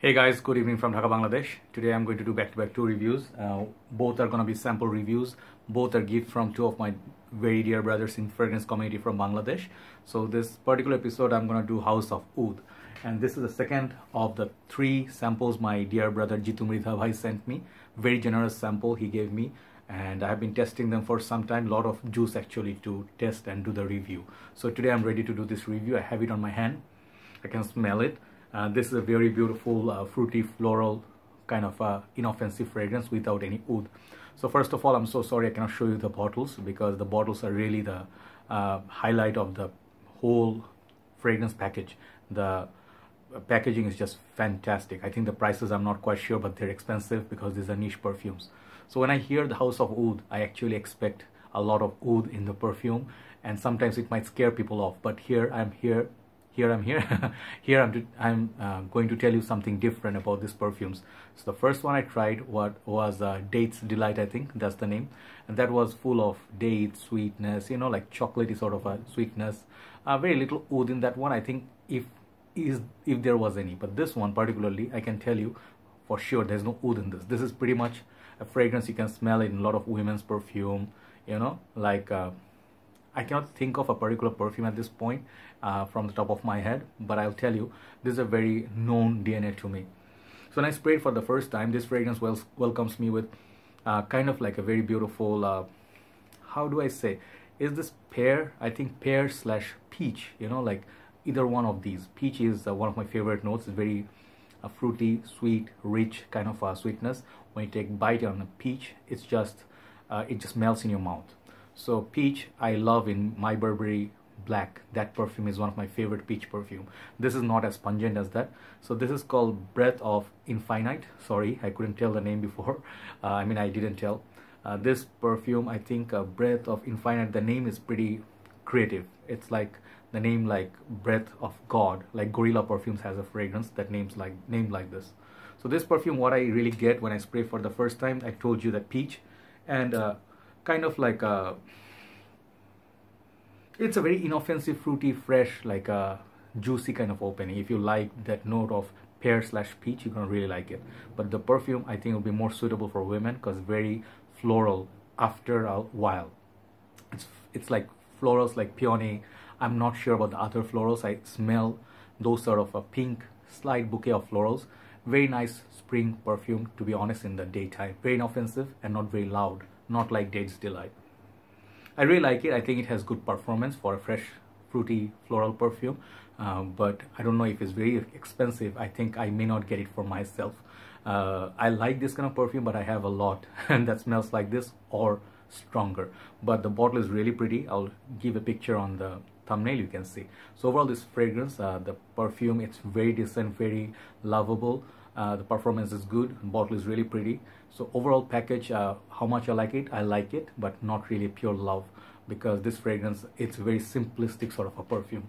Hey guys, good evening from Dhaka, Bangladesh. Today I'm going to do back-to-back two reviews. Uh, both are going to be sample reviews. Both are gifts from two of my very dear brothers in fragrance community from Bangladesh. So this particular episode I'm going to do House of Oud. And this is the second of the three samples my dear brother Jitu Mridha Bhai sent me. Very generous sample he gave me. And I have been testing them for some time. A lot of juice actually to test and do the review. So today I'm ready to do this review. I have it on my hand. I can smell it this is a very beautiful uh, fruity floral kind of uh, inoffensive fragrance without any oud. So first of all, I'm so sorry I cannot show you the bottles because the bottles are really the uh, highlight of the whole fragrance package. The packaging is just fantastic. I think the prices I'm not quite sure, but they're expensive because these are niche perfumes. So when I hear the House of Oud, I actually expect a lot of oud in the perfume and sometimes it might scare people off. But here I'm here here I'm here. Here I'm, I'm uh, going to tell you something different about these perfumes. So the first one I tried what was uh, dates delight I think that's the name. And that was full of dates sweetness you know like chocolatey sort of a sweetness. Uh, very little oud in that one. I think if is if there was any. But this one particularly I can tell you for sure there's no oud in this. This is pretty much a fragrance you can smell in a lot of women's perfume you know like uh, I cannot think of a particular perfume at this point uh, from the top of my head, but I'll tell you, this is a very known DNA to me. So when I sprayed for the first time, this fragrance wel welcomes me with uh, kind of like a very beautiful, uh, how do I say, is this pear? I think pear slash peach, you know, like either one of these. Peach is uh, one of my favorite notes, it's very uh, fruity, sweet, rich kind of uh, sweetness. When you take bite on a peach, it's just, it just melts in your mouth so peach I love in My Burberry black. That perfume is one of my favorite peach perfume. This is not as pungent as that. So this is called breath of infinite. Sorry i couldn't tell the name before. Uh, i mean i didn't tell. Uh, this perfume i think uh, breath of infinite the name is pretty creative. It's like the name like breath of god. Like gorilla perfumes has a fragrance that names like named like this. So this perfume what i really get when i spray for the first time i told you that peach. And uh, kind of like a it's a very inoffensive fruity fresh like a juicy kind of opening. If you like that note of pear slash peach you're gonna really like it. But the perfume i think will be more suitable for women because very floral after a while. It's it's like florals like peony. I'm not sure about the other florals. I smell those sort of a pink slight bouquet of florals very nice spring perfume to be honest in the daytime very inoffensive and not very loud not like Dates Delight. I really like it. I think it has good performance for a fresh, fruity, floral perfume. Um, but I don't know if it's very expensive. I think I may not get it for myself. Uh, I like this kind of perfume, but I have a lot and that smells like this or stronger. But the bottle is really pretty. I'll give a picture on the thumbnail you can see. So overall this fragrance, uh, the perfume, it's very decent, very lovable. Uh, the performance is good bottle is really pretty so overall package uh, how much I like it I like it but not really pure love because this fragrance it's very simplistic sort of a perfume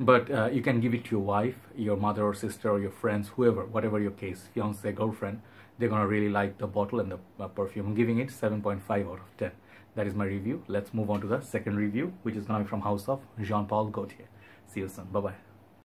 but uh, you can give it to your wife your mother or sister or your friends whoever whatever your case fiance girlfriend they're gonna really like the bottle and the uh, perfume. I'm giving it 7.5 out of 10 that is my review. Let's move on to the second review which is gonna be from house of Jean Paul Gaultier. See you soon. Bye bye